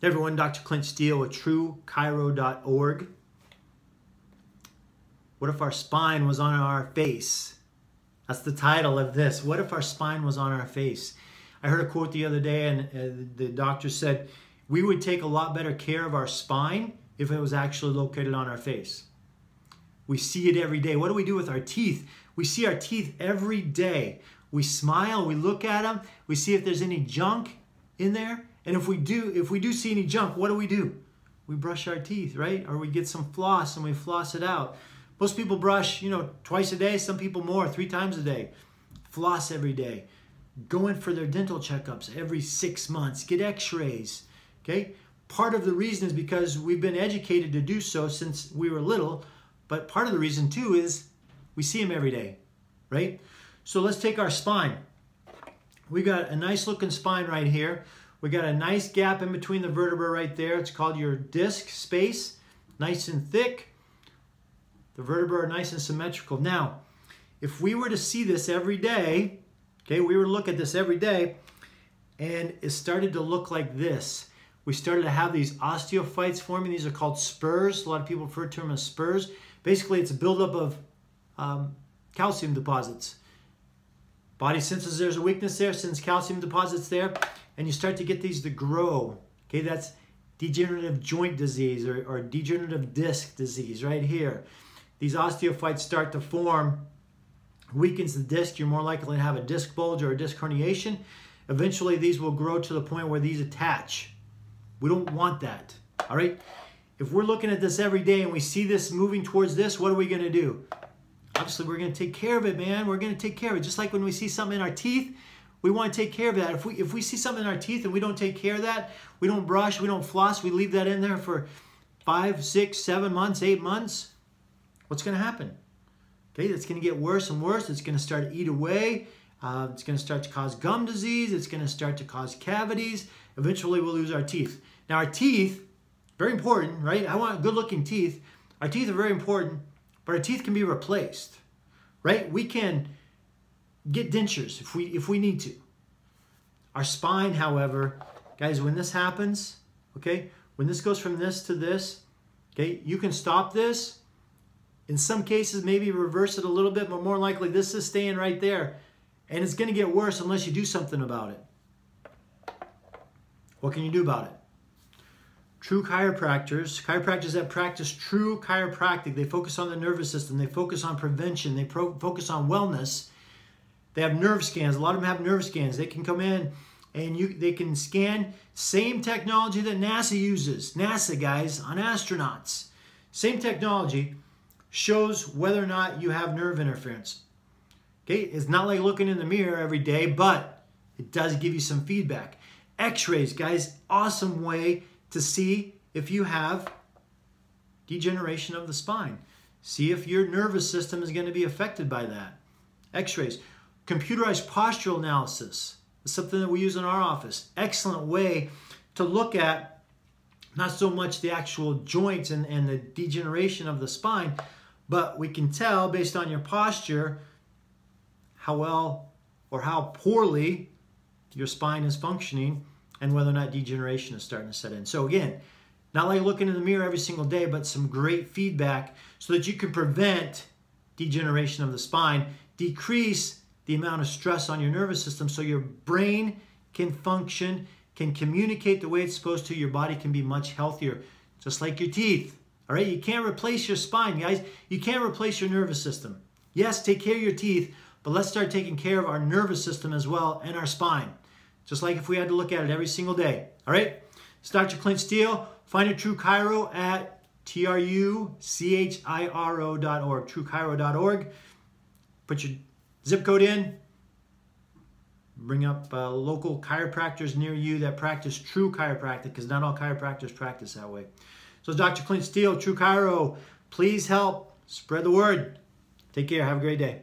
Hey everyone, Dr. Clint Steele with truechiro.org. What if our spine was on our face? That's the title of this. What if our spine was on our face? I heard a quote the other day, and uh, the doctor said, We would take a lot better care of our spine if it was actually located on our face. We see it every day. What do we do with our teeth? We see our teeth every day. We smile, we look at them, we see if there's any junk in there and if we do, if we do see any junk, what do we do? We brush our teeth, right? Or we get some floss and we floss it out. Most people brush, you know, twice a day, some people more, three times a day. Floss every day. Go in for their dental checkups every six months. Get x-rays, okay? Part of the reason is because we've been educated to do so since we were little, but part of the reason too is we see them every day, right? So let's take our spine. We got a nice looking spine right here. We got a nice gap in between the vertebra right there. It's called your disc space, nice and thick. The vertebrae are nice and symmetrical. Now, if we were to see this every day, okay, we were to look at this every day, and it started to look like this. We started to have these osteophytes forming. These are called spurs. A lot of people refer to them as spurs. Basically, it's a buildup of um, calcium deposits. Body senses there's a weakness there, sends calcium deposits there, and you start to get these to grow. Okay, that's degenerative joint disease or, or degenerative disc disease right here. These osteophytes start to form, weakens the disc, you're more likely to have a disc bulge or a disc herniation. Eventually, these will grow to the point where these attach. We don't want that, all right? If we're looking at this every day and we see this moving towards this, what are we gonna do? Obviously, we're gonna take care of it, man. We're gonna take care of it. Just like when we see something in our teeth, we want to take care of that. If we if we see something in our teeth and we don't take care of that, we don't brush, we don't floss, we leave that in there for five, six, seven months, eight months, what's going to happen? Okay, it's going to get worse and worse. It's going to start to eat away. Uh, it's going to start to cause gum disease. It's going to start to cause cavities. Eventually, we'll lose our teeth. Now, our teeth, very important, right? I want good looking teeth. Our teeth are very important, but our teeth can be replaced, right? We can get dentures if we if we need to. Our spine, however, guys, when this happens, okay, when this goes from this to this, okay, you can stop this. In some cases, maybe reverse it a little bit, but more likely this is staying right there. And it's going to get worse unless you do something about it. What can you do about it? True chiropractors, chiropractors that practice true chiropractic, they focus on the nervous system, they focus on prevention, they focus on wellness they have nerve scans. A lot of them have nerve scans. They can come in and you they can scan same technology that NASA uses. NASA guys on astronauts. Same technology shows whether or not you have nerve interference. Okay, it's not like looking in the mirror every day, but it does give you some feedback. X-rays, guys, awesome way to see if you have degeneration of the spine. See if your nervous system is going to be affected by that. X-rays. Computerized postural analysis is something that we use in our office. Excellent way to look at not so much the actual joints and, and the degeneration of the spine, but we can tell based on your posture how well or how poorly your spine is functioning and whether or not degeneration is starting to set in. So again, not like looking in the mirror every single day, but some great feedback so that you can prevent degeneration of the spine, decrease the amount of stress on your nervous system so your brain can function, can communicate the way it's supposed to. Your body can be much healthier, just like your teeth. All right, you can't replace your spine, guys. You can't replace your nervous system. Yes, take care of your teeth, but let's start taking care of our nervous system as well and our spine. Just like if we had to look at it every single day. All right, it's Dr. Clint Steele. Find a True Chiro at truchiro.org, truechiro.org. Put your zip code in, bring up uh, local chiropractors near you that practice true chiropractic because not all chiropractors practice that way. So Dr. Clint Steele, True Chiro, please help spread the word. Take care. Have a great day.